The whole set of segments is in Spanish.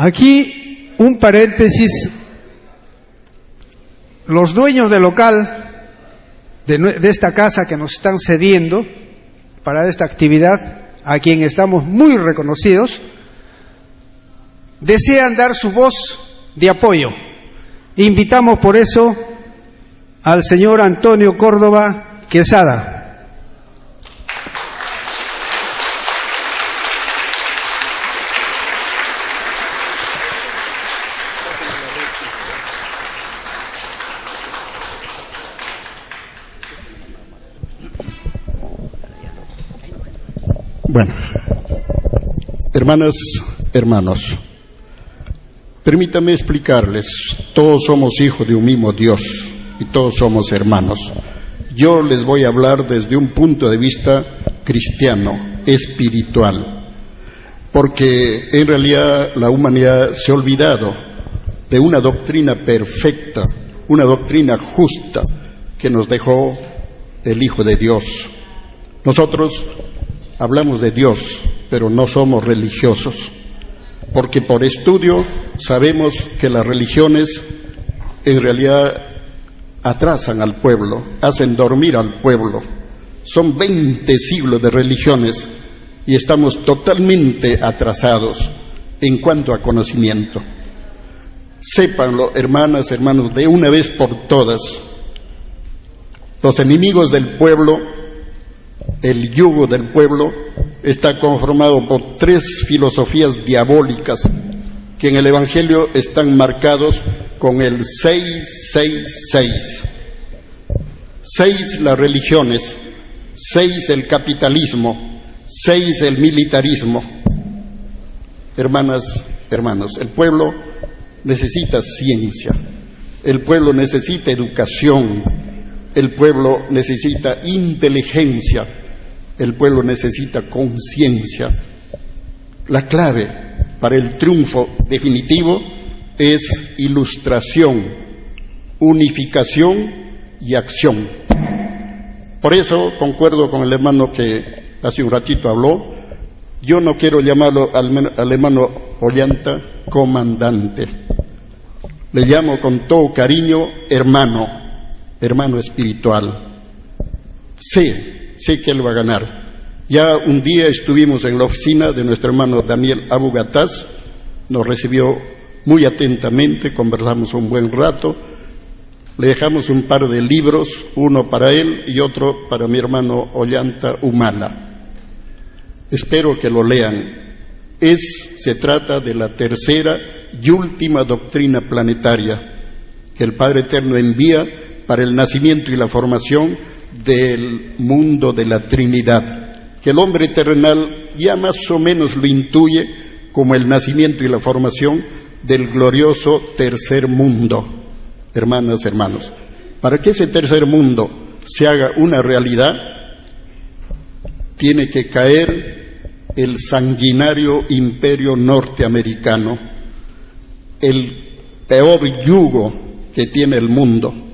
Aquí un paréntesis. Los dueños del local de, esta casa que nos están cediendo para esta actividad, a quien estamos muy reconocidos, desean dar su voz de apoyo. Invitamos por eso al señor Antonio Córdoba Quesada. Bueno, hermanas, hermanos, permítame explicarles, todos somos hijos de un mismo Dios y todos somos hermanos. Yo les voy a hablar desde un punto de vista cristiano, espiritual, porque en realidad la humanidad se ha olvidado de una doctrina perfecta, una doctrina justa que nos dejó el Hijo de Dios. Nosotros hablamos de Dios, pero no somos religiosos, porque por estudio sabemos que las religiones en realidad atrasan al pueblo, hacen dormir al pueblo. Son 20 siglos de religiones y estamos totalmente atrasados en cuanto a conocimiento. Sépanlo, hermanas, hermanos, de una vez por todas, los enemigos del pueblo el yugo del pueblo está conformado por tres filosofías diabólicas que en el Evangelio están marcados con el 666. Seis las religiones, seis el capitalismo, seis el militarismo. Hermanas, hermanos, el pueblo necesita ciencia, el pueblo necesita educación, el pueblo necesita inteligencia, el pueblo necesita conciencia. La clave para el triunfo definitivo es ilustración, unificación y acción. Por eso concuerdo con el hermano que hace un ratito habló, yo no quiero llamarlo al, hermano Ollanta comandante, le llamo con todo cariño hermano, hermano espiritual. Sé, sé que él va a ganar. Ya un día estuvimos en la oficina de nuestro hermano Daniel Abugataz, nos recibió muy atentamente, conversamos un buen rato, le dejamos un par de libros, uno para él y otro para mi hermano Ollanta Humala. Espero que lo lean. Es, se trata de la tercera y última doctrina planetaria que el Padre Eterno envía para el nacimiento y la formación del mundo de la Trinidad, que el hombre terrenal ya más o menos lo intuye como el nacimiento y la formación del glorioso tercer mundo. Hermanas, hermanos, para que ese tercer mundo se haga una realidad, tiene que caer el sanguinario imperio norteamericano, el peor yugo que tiene el mundo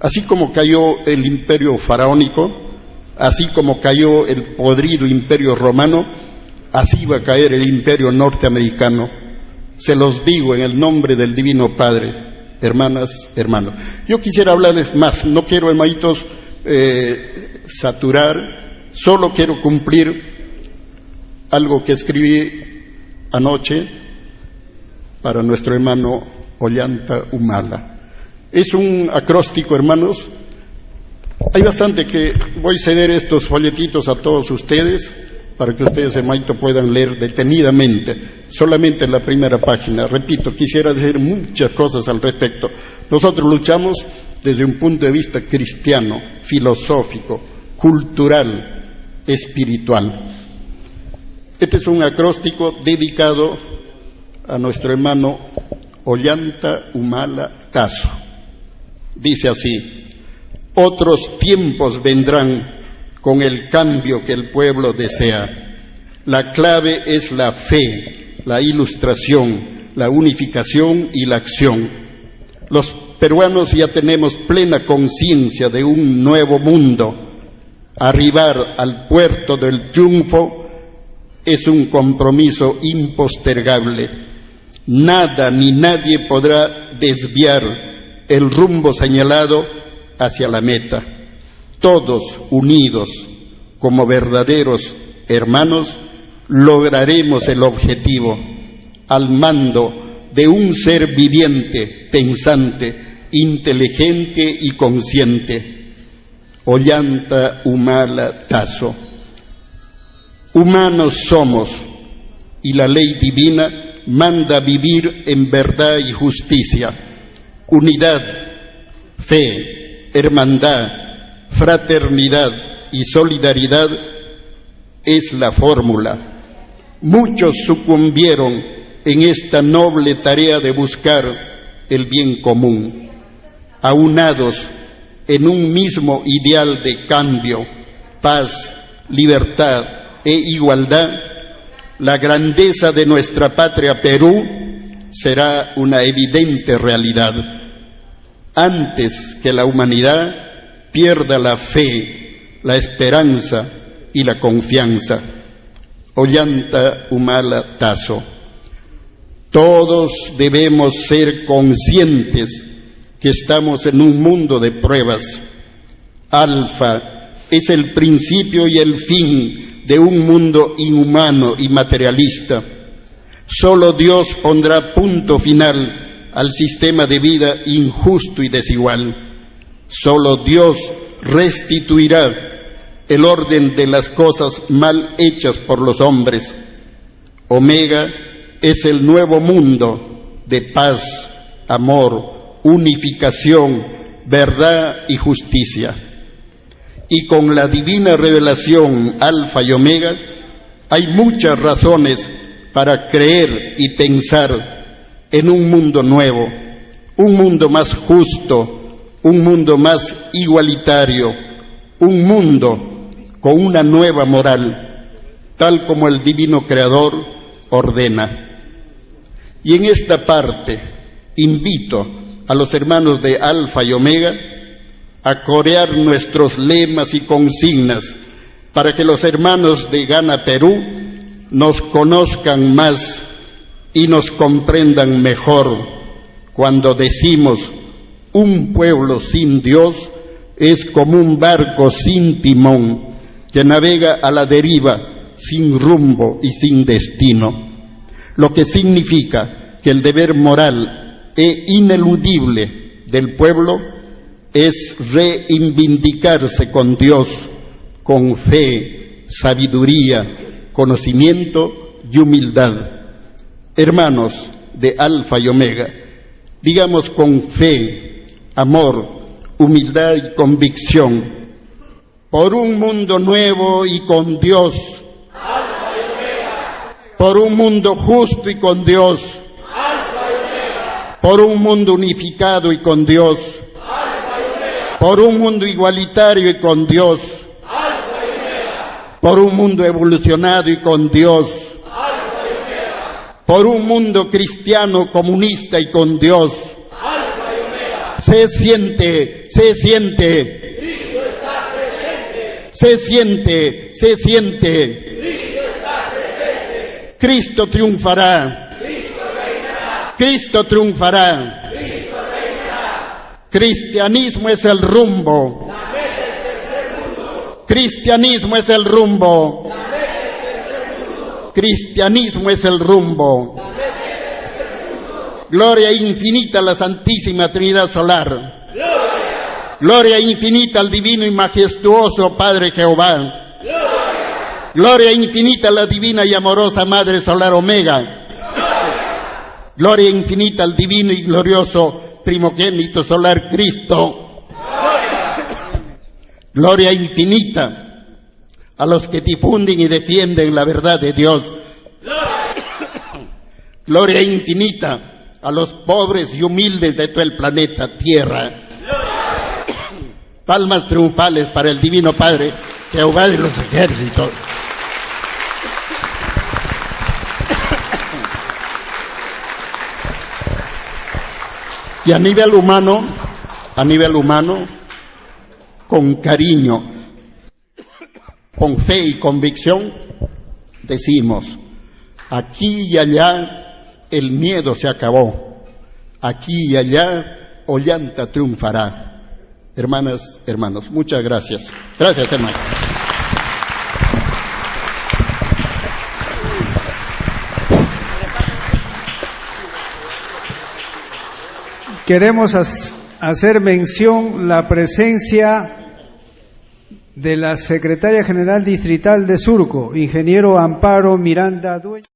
Así como cayó el imperio faraónico, así como cayó el podrido imperio romano, así va a caer el imperio norteamericano. Se los digo en el nombre del Divino Padre, hermanas, hermanos. Yo quisiera hablarles más, no quiero, hermanitos, eh, saturar, solo quiero cumplir algo que escribí anoche para nuestro hermano Ollanta Humala. Es un acróstico, hermanos. Hay bastante que voy a ceder estos folletitos a todos ustedes para que ustedes, hermanito, puedan leer detenidamente, solamente en la primera página. Repito, quisiera decir muchas cosas al respecto. Nosotros luchamos desde un punto de vista cristiano, filosófico, cultural, espiritual. Este es un acróstico dedicado a nuestro hermano Ollanta Humala Tazo. Dice así, otros tiempos vendrán con el cambio que el pueblo desea. La clave es la fe, la ilustración, la unificación y la acción. Los peruanos ya tenemos plena conciencia de un nuevo mundo. Arribar al puerto del triunfo es un compromiso impostergable. nada ni nadie podrá desviar el rumbo señalado hacia la meta. Todos unidos como verdaderos hermanos lograremos el objetivo al mando de un ser viviente, pensante, inteligente y consciente. Ollanta Humala Tazo. Humanos somos y la ley divina manda vivir en verdad y justicia, unidad, fe, hermandad, fraternidad y solidaridad es la fórmula. Muchos sucumbieron en esta noble tarea de buscar el bien común, aunados en un mismo ideal de cambio, paz, libertad e igualdad, la grandeza de nuestra patria Perú será una evidente realidad. Antes que la humanidad pierda la fe, la esperanza y la confianza. Ollanta Humala Tazo. Todos debemos ser conscientes que estamos en un mundo de pruebas. Alfa es el principio y el fin de un mundo inhumano y materialista. Solo Dios pondrá punto final al sistema de vida injusto y desigual. Solo Dios restituirá el orden de las cosas mal hechas por los hombres. Omega es el nuevo mundo de paz, amor, unificación, verdad y justicia y con la divina revelación alfa y omega, hay muchas razones para creer y pensar en un mundo nuevo, un mundo más justo, un mundo más igualitario, un mundo con una nueva moral, tal como el divino creador ordena. Y en esta parte invito a los hermanos de Alfa y Omega a corear nuestros lemas y consignas para que los hermanos de Gana Perú nos conozcan más y nos comprendan mejor cuando decimos un pueblo sin Dios es como un barco sin timón que navega a la deriva sin rumbo y sin destino, lo que significa que el deber moral e ineludible del pueblo es reivindicarse con Dios con fe, sabiduría, conocimiento y humildad. Hermanos de Alfa y Omega, digamos con fe, amor, humildad y convicción, por un mundo nuevo y con Dios, por un mundo justo y con Dios, por un mundo unificado y con Dios, por un mundo igualitario y con Dios, por un mundo evolucionado y con Dios, por un mundo cristiano, comunista y con Dios. Se siente, se siente, se siente, se siente. Cristo triunfará. Cristo triunfará. Cristianismo es el rumbo. Cristianismo es el rumbo. Cristianismo es el rumbo. Gloria infinita a la Santísima Trinidad Solar. Gloria infinita al divino y majestuoso Padre Jehová. Gloria infinita a la divina y amorosa Madre Solar Omega. Gloria infinita al divino y glorioso primogénito solar Cristo. Gloria infinita a los que difunden y defienden la verdad de Dios. Gloria infinita a los pobres y humildes de todo el planeta Tierra. Palmas triunfales para el Divino Padre, Jehová de los ejércitos. Y a nivel humano, a nivel humano, con cariño, con fe y convicción, decimos, aquí y allá el miedo se acabó. Aquí y allá, Ollanta triunfará. Hermanas, hermanos, muchas gracias. Gracias, hermanos. Queremos hacer mención la presencia de la secretaria general distrital de Surco, ingeniero Amparo Miranda Dueño.